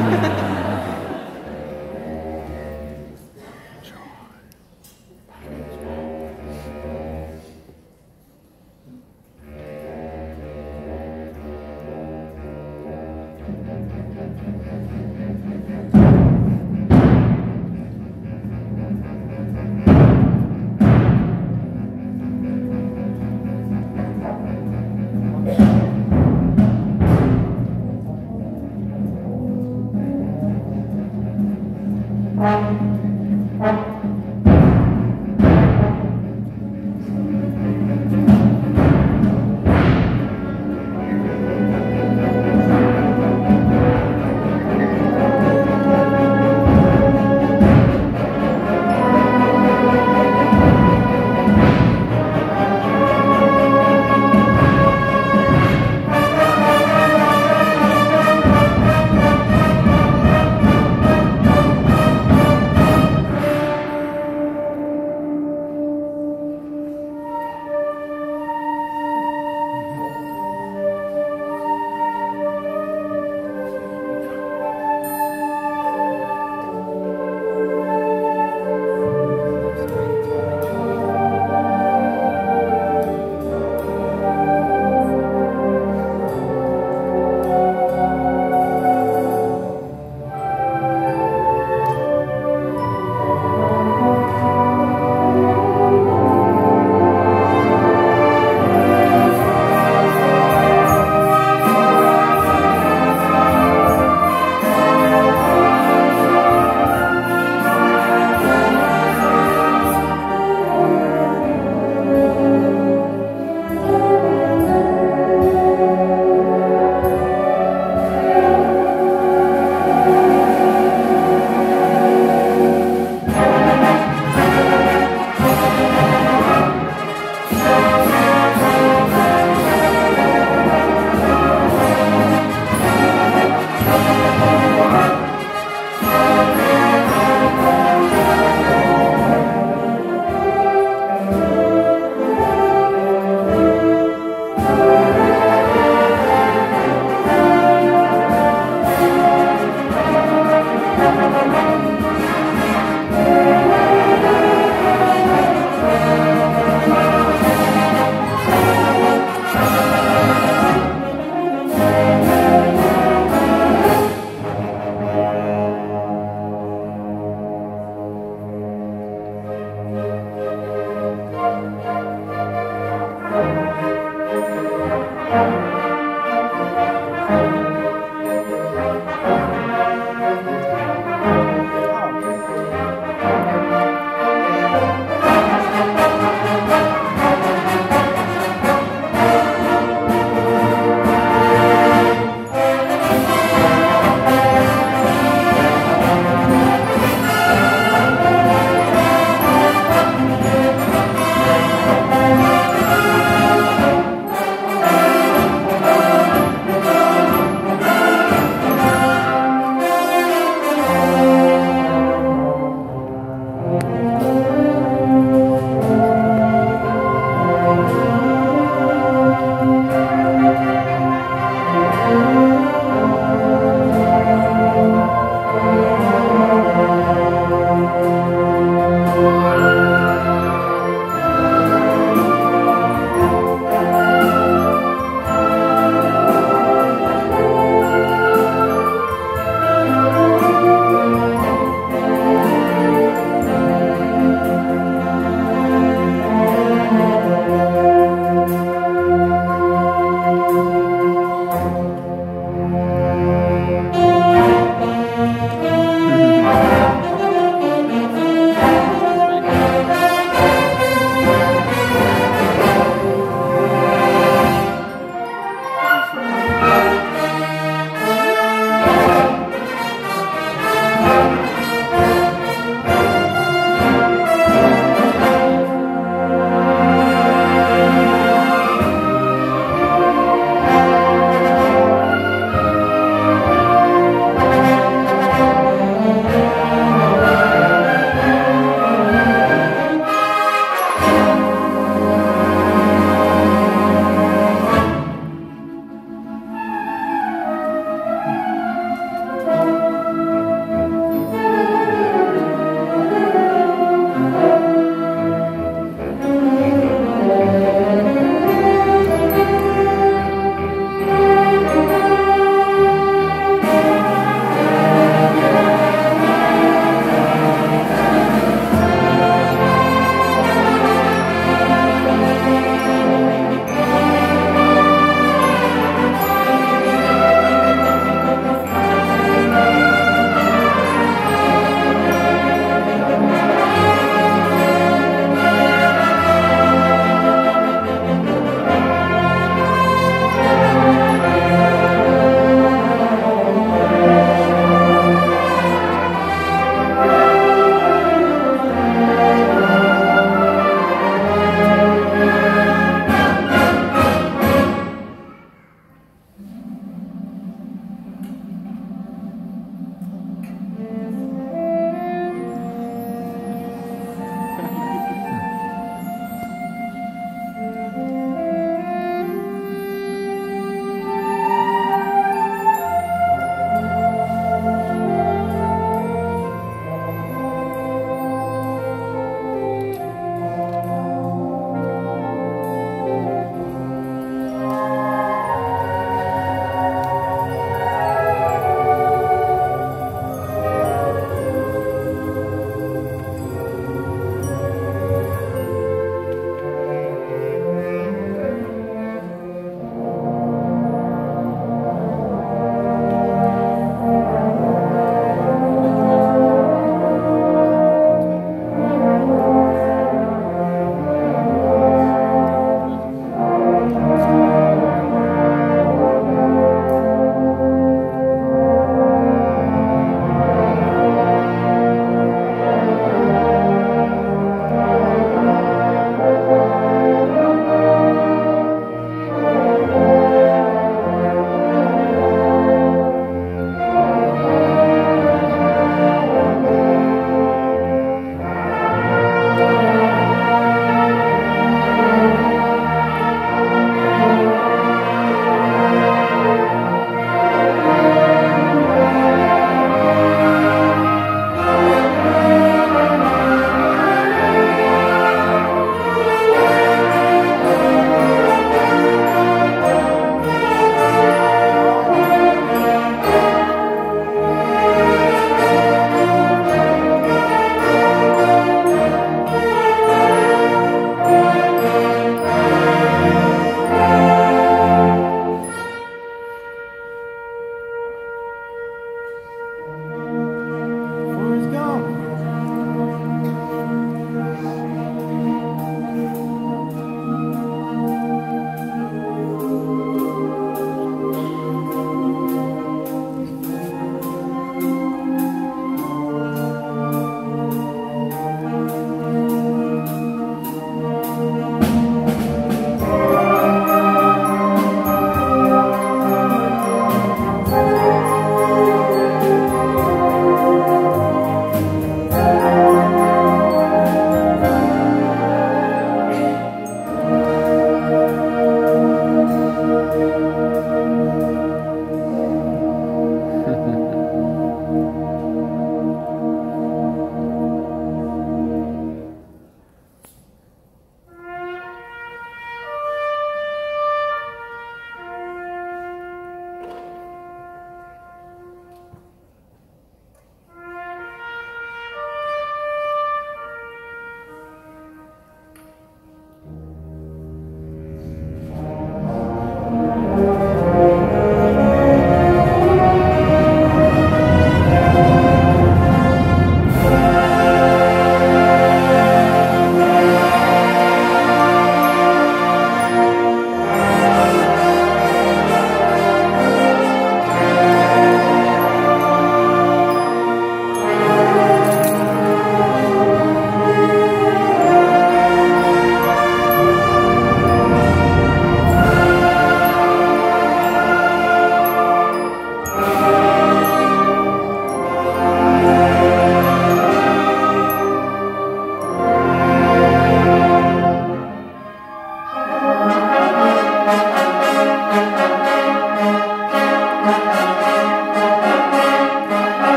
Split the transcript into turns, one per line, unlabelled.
ハハハハ